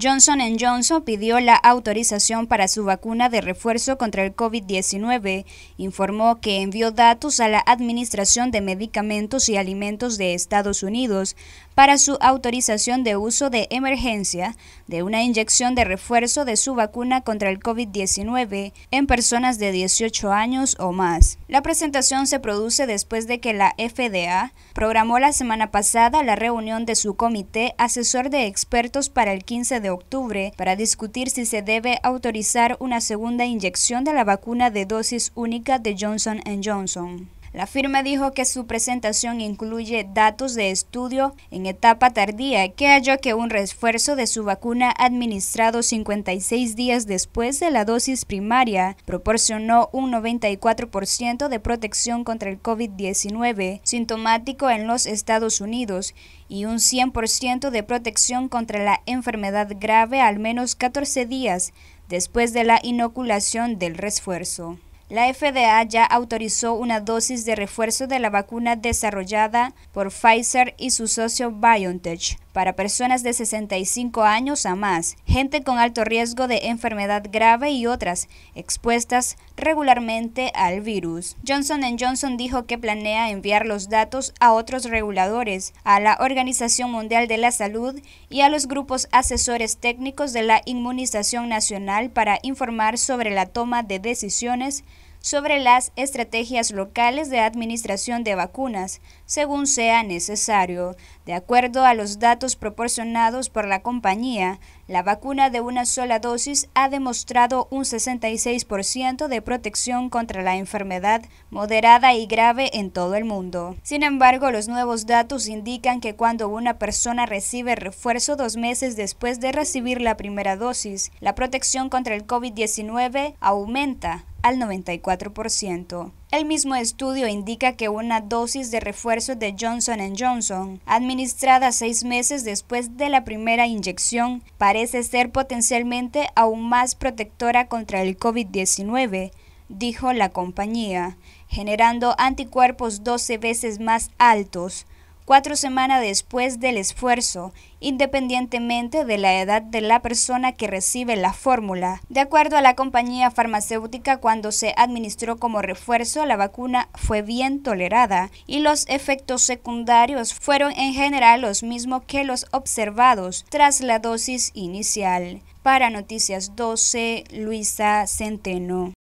Johnson Johnson pidió la autorización para su vacuna de refuerzo contra el COVID-19. Informó que envió datos a la Administración de Medicamentos y Alimentos de Estados Unidos para su autorización de uso de emergencia de una inyección de refuerzo de su vacuna contra el COVID-19 en personas de 18 años o más. La presentación se produce después de que la FDA programó la semana pasada la reunión de su comité asesor de expertos para el 15 de octubre para discutir si se debe autorizar una segunda inyección de la vacuna de dosis única de Johnson Johnson. La firma dijo que su presentación incluye datos de estudio en etapa tardía que halló que un refuerzo de su vacuna administrado 56 días después de la dosis primaria proporcionó un 94% de protección contra el COVID-19 sintomático en los Estados Unidos y un 100% de protección contra la enfermedad grave al menos 14 días después de la inoculación del refuerzo. La FDA ya autorizó una dosis de refuerzo de la vacuna desarrollada por Pfizer y su socio BioNTech para personas de 65 años a más, gente con alto riesgo de enfermedad grave y otras expuestas regularmente al virus. Johnson Johnson dijo que planea enviar los datos a otros reguladores, a la Organización Mundial de la Salud y a los grupos asesores técnicos de la Inmunización Nacional para informar sobre la toma de decisiones sobre las estrategias locales de administración de vacunas, según sea necesario. De acuerdo a los datos proporcionados por la compañía, la vacuna de una sola dosis ha demostrado un 66% de protección contra la enfermedad moderada y grave en todo el mundo. Sin embargo, los nuevos datos indican que cuando una persona recibe refuerzo dos meses después de recibir la primera dosis, la protección contra el COVID-19 aumenta al 94%. El mismo estudio indica que una dosis de refuerzo de Johnson Johnson, administrada seis meses después de la primera inyección, parece ser potencialmente aún más protectora contra el COVID-19, dijo la compañía, generando anticuerpos 12 veces más altos cuatro semanas después del esfuerzo, independientemente de la edad de la persona que recibe la fórmula. De acuerdo a la compañía farmacéutica, cuando se administró como refuerzo, la vacuna fue bien tolerada y los efectos secundarios fueron en general los mismos que los observados tras la dosis inicial. Para Noticias 12, Luisa Centeno.